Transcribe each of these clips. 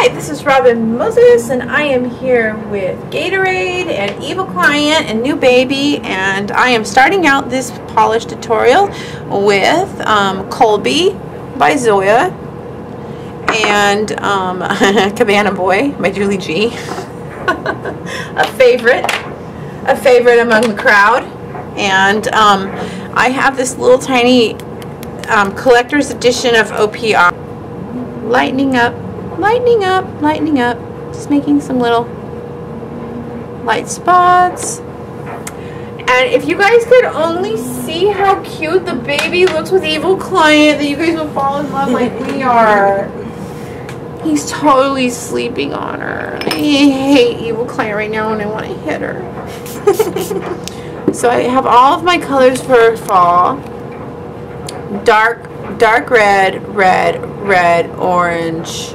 Hi, this is Robin Moses, and I am here with Gatorade and Evil Client and New Baby, and I am starting out this polish tutorial with um, Colby by Zoya and um, Cabana Boy by Julie G. a favorite, a favorite among the crowd, and um, I have this little tiny um, collector's edition of OPR Lightening up lightening up, lightening up, just making some little light spots. And if you guys could only see how cute the baby looks with Evil Client, that you guys will fall in love like we are. He's totally sleeping on her. I hate Evil Client right now and I want to hit her. so I have all of my colors for fall. Dark, dark red, red, red, orange,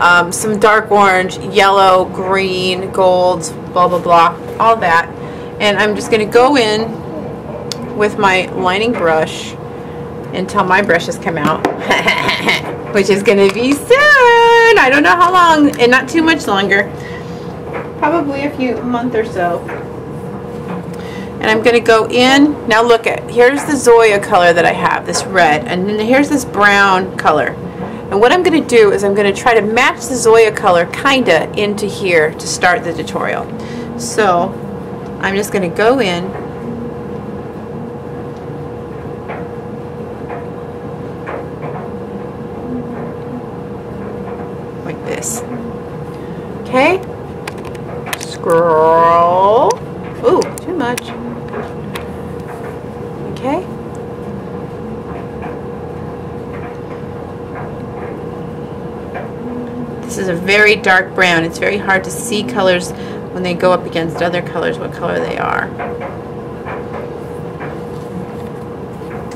um, some dark orange, yellow, green, gold, blah, blah, blah, all that. And I'm just going to go in with my lining brush until my brushes come out, which is going to be soon. I don't know how long, and not too much longer. Probably a few, month or so. And I'm going to go in. Now look at, here's the Zoya color that I have, this red. And then here's this brown color. And what I'm going to do is I'm going to try to match the Zoya color kinda into here to start the tutorial. So I'm just going to go in like this. Okay? Scroll. Ooh, too much. Okay? This is a very dark brown. It's very hard to see colors when they go up against other colors what color they are.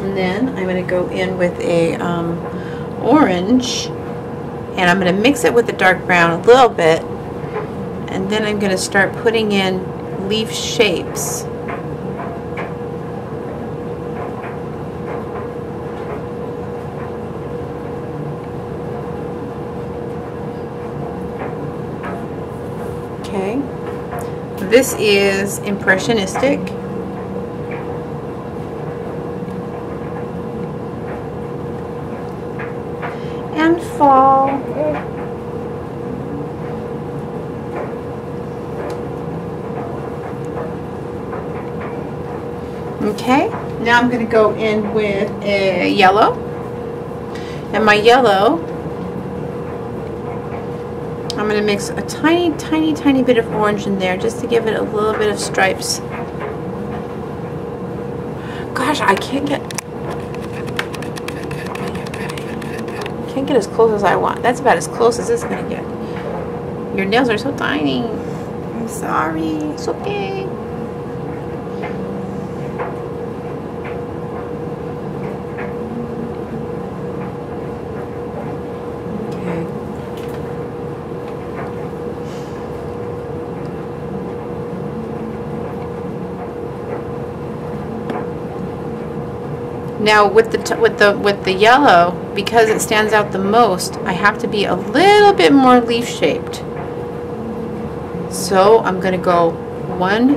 And then I'm going to go in with a um, orange and I'm going to mix it with the dark brown a little bit and then I'm going to start putting in leaf shapes. Okay. This is impressionistic. And fall. Okay, now I'm going to go in with a yellow. And my yellow I'm going to mix a tiny, tiny, tiny bit of orange in there just to give it a little bit of stripes. Gosh, I can't get... Can't get as close as I want. That's about as close as it's going to get. Your nails are so tiny. I'm sorry. It's okay. Now with the with the with the yellow, because it stands out the most, I have to be a little bit more leaf shaped. So I'm going to go one,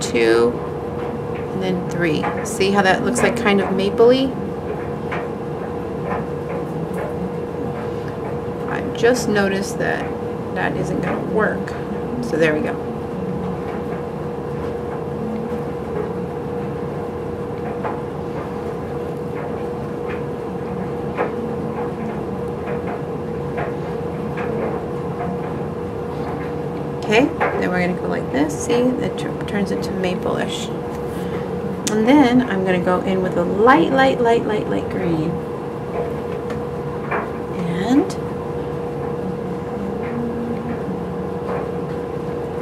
two, and then three. See how that looks like kind of mapley? I just noticed that that isn't going to work. So there we go. Okay, then we're going to go like this. See, it turns into maple-ish. And then I'm going to go in with a light, light, light, light, light green. And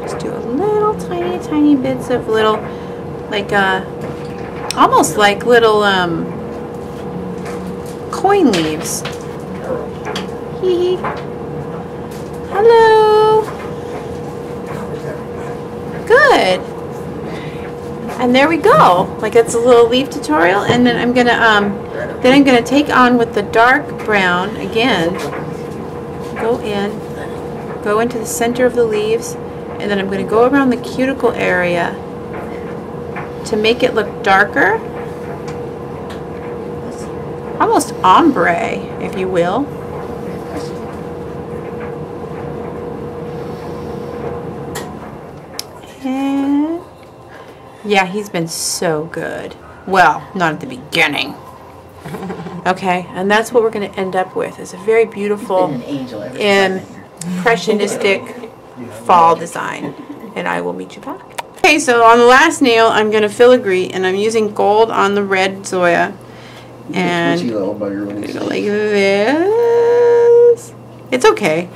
just do a little tiny, tiny bits of little, like, uh, almost like little, um, coin leaves. Hee hee. Hello. Good. And there we go. Like it's a little leaf tutorial. And then I'm gonna um, then I'm gonna take on with the dark brown again. Go in go into the center of the leaves, and then I'm to go around the cuticle area to make it look darker. Almost ombre, if you will. And yeah, he's been so good. Well, not at the beginning. Okay, and that's what we're going to end up with It's a very beautiful an angel ever since I've been here. impressionistic fall design. And I will meet you back. Okay, so on the last nail, I'm going to filigree, and I'm using gold on the red Zoya. And Switchy level by your go like this. It's okay.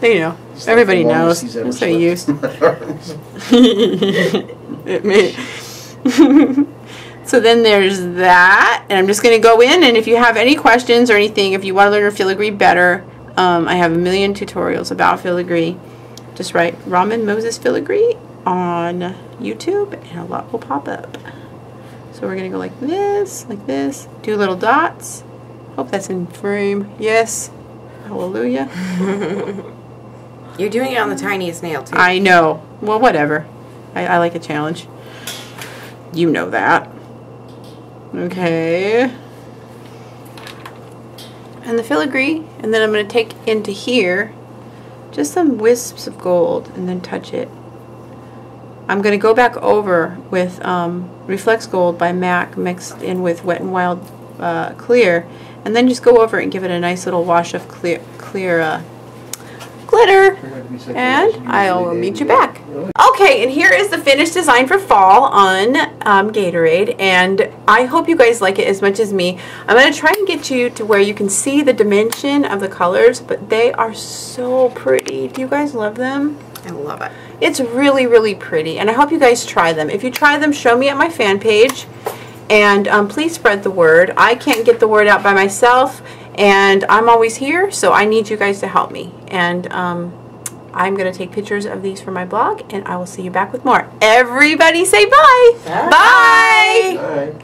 There you know, It's everybody the knows. longest he's ever I'm so used. It may- so then there's that, and I'm just going to go in. And if you have any questions or anything, if you want to learn your filigree better, um, I have a million tutorials about filigree. Just write Robin Moses Filigree on YouTube, and a lot will pop up. So we're going to go like this, like this, do little dots. Hope that's in frame. Yes. Hallelujah. You're doing it on the tiniest nail too. I know. Well, whatever. I, I like a challenge. You know that. Okay. And the filigree, and then I'm going to take into here just some wisps of gold and then touch it. I'm going to go back over with um, Reflects Gold by MAC mixed in with Wet n Wild uh, Clear, and then just go over and give it a nice little wash of clear, clear uh, glitter. And I'll meet you back. Okay, and here is the finished design for fall on um, Gatorade, and I hope you guys like it as much as me. I'm going to try and get you to where you can see the dimension of the colors, but they are so pretty. Do you guys love them? I love it. It's really, really pretty, and I hope you guys try them. If you try them, show me at my fan page, and um, please spread the word. I can't get the word out by myself, and I'm always here, so I need you guys to help me. And um, I'm going to take pictures of these for my blog, and I will see you back with more. Everybody say bye! Bye! Alright.